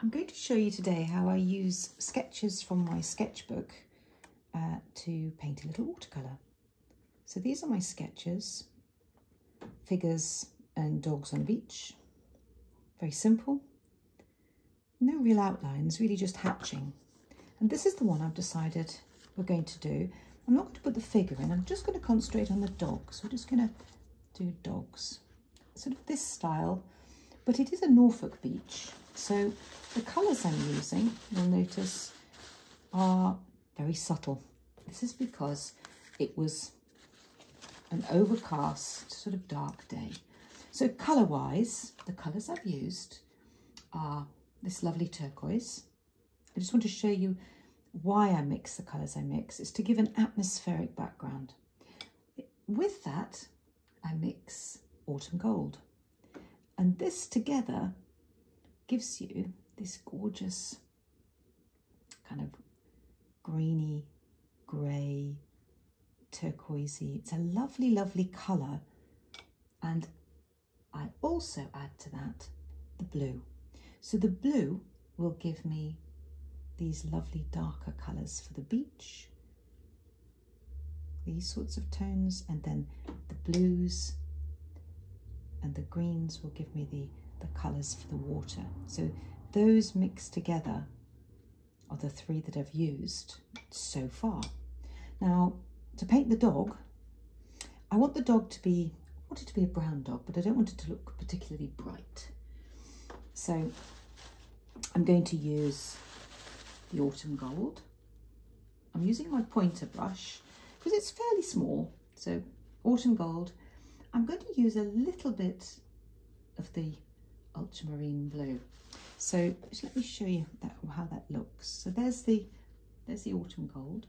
I'm going to show you today how I use sketches from my sketchbook uh, to paint a little watercolour. So these are my sketches, figures and dogs on a beach. Very simple. No real outlines, really just hatching. And this is the one I've decided we're going to do. I'm not going to put the figure in, I'm just going to concentrate on the dogs. We're just going to do dogs. Sort of this style, but it is a Norfolk beach. So the colours I'm using, you'll notice, are very subtle. This is because it was an overcast, sort of dark day. So colour-wise, the colours I've used are this lovely turquoise. I just want to show you why I mix the colours I mix. It's to give an atmospheric background. With that, I mix autumn gold. And this together gives you this gorgeous kind of greeny, grey, turquoisey. It's a lovely, lovely colour. And I also add to that the blue. So the blue will give me these lovely darker colours for the beach, these sorts of tones, and then the blues and the greens will give me the, the colours for the water. So those mixed together are the three that I've used so far. Now, to paint the dog, I want the dog to be, I want it to be a brown dog, but I don't want it to look particularly bright. So I'm going to use the autumn gold. I'm using my pointer brush because it's fairly small. So autumn gold. I'm going to use a little bit of the ultramarine blue. So just let me show you that, how that looks. So there's the, there's the autumn gold.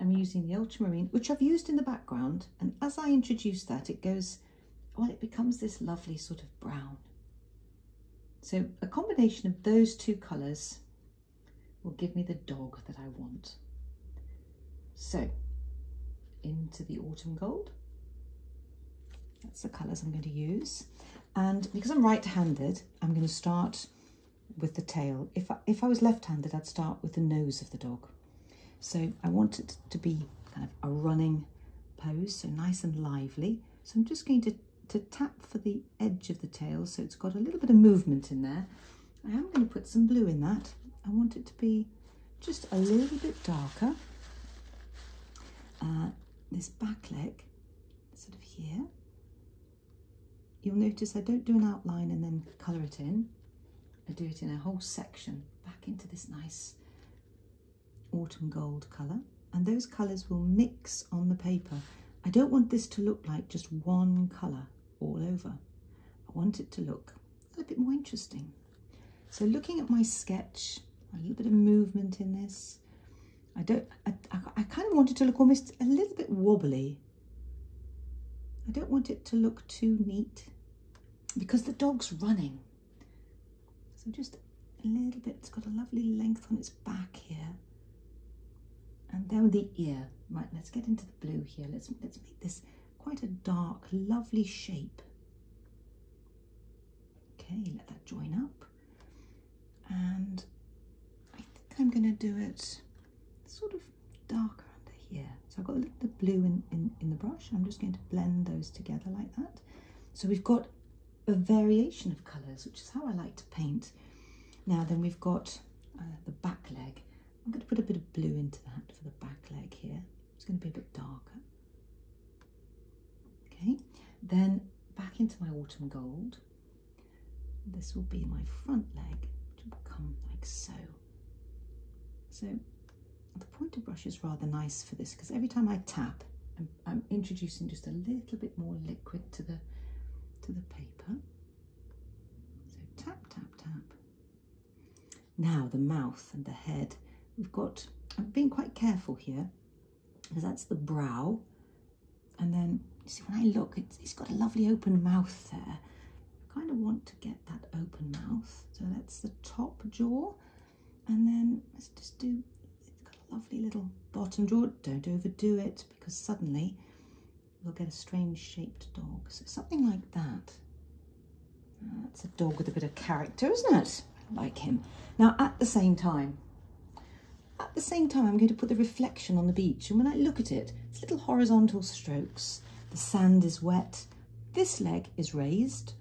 I'm using the ultramarine, which I've used in the background. And as I introduce that, it goes, well, it becomes this lovely sort of brown. So a combination of those two colours will give me the dog that I want. So into the autumn gold. That's the colours I'm going to use. And because I'm right-handed, I'm going to start with the tail. If I, if I was left-handed, I'd start with the nose of the dog. So I want it to be kind of a running pose, so nice and lively. So I'm just going to, to tap for the edge of the tail so it's got a little bit of movement in there. I am going to put some blue in that. I want it to be just a little bit darker. Uh, this back leg, sort of here. You'll notice I don't do an outline and then colour it in. I do it in a whole section back into this nice autumn gold colour. And those colours will mix on the paper. I don't want this to look like just one colour all over. I want it to look a little bit more interesting. So looking at my sketch, a little bit of movement in this. I don't, I, I, I kind of want it to look almost a little bit wobbly. I don't want it to look too neat because the dog's running. So just a little bit, it's got a lovely length on its back here. And then the ear. Right, let's get into the blue here. Let's, let's make this quite a dark, lovely shape. Okay, let that join up. And I think I'm going to do it sort of darker here. So I've got a little bit of blue in, in, in the brush. I'm just going to blend those together like that. So we've got a variation of colours, which is how I like to paint. Now then we've got uh, the back leg. I'm going to put a bit of blue into that for the back leg here. It's going to be a bit darker. Okay, then back into my autumn gold. This will be my front leg, which will come like so. So the pointer brush is rather nice for this because every time I tap, I'm, I'm, introducing just a little bit more liquid to the to the paper. So tap, tap, tap. Now the mouth and the head. We've got, I'm being quite careful here because that's the brow. And then, you see, when I look, it's, it's got a lovely open mouth there. I kind of want to get that open mouth. So that's the top jaw and then let's just do lovely little bottom drawer. don't overdo it because suddenly you'll get a strange shaped dog so something like that that's a dog with a bit of character isn't it like him. Now, at the same time, at the same time, I'm going to put the reflection on the beach. And when I look at it, it's little horizontal strokes. The sand is wet. This leg is raised.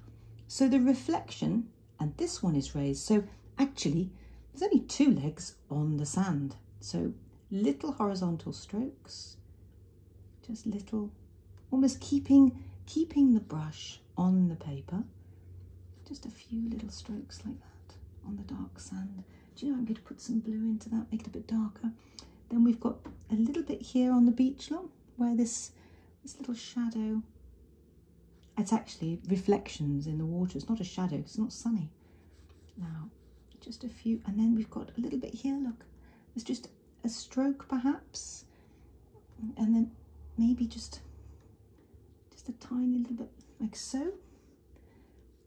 So the reflection, and this one is raised. So actually, there's only two legs on the sand. So little horizontal strokes, just little, almost keeping, keeping the brush on the paper. Just a few little strokes like that on the dark sand. Do you know I'm going to put some blue into that, make it a bit darker. Then we've got a little bit here on the beach look, where this, this little shadow, it's actually reflections in the water. It's not a shadow, it's not sunny. Now, just a few, and then we've got a little bit here, look. It's just a stroke perhaps, and then maybe just, just a tiny little bit like so.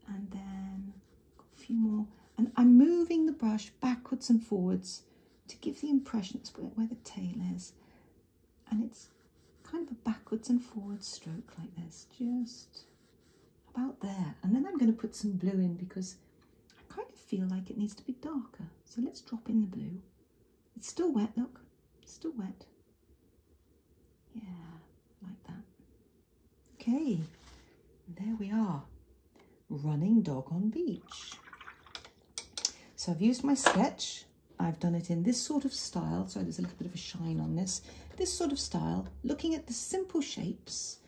And then a few more. And I'm moving the brush backwards and forwards to give the impression it's where the tail is. And it's kind of a backwards and forwards stroke like this just about there. And then I'm going to put some blue in because I kind of feel like it needs to be darker. So let's drop in the blue it's still wet look it's still wet yeah like that okay there we are running dog on beach so I've used my sketch. I've done it in this sort of style. So there's a little bit of a shine on this. This sort of style, looking at the simple shapes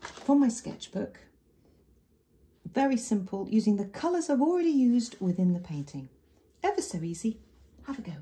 from my sketchbook. Very simple, using the colours I've already used within the painting. Ever so easy. Have a go.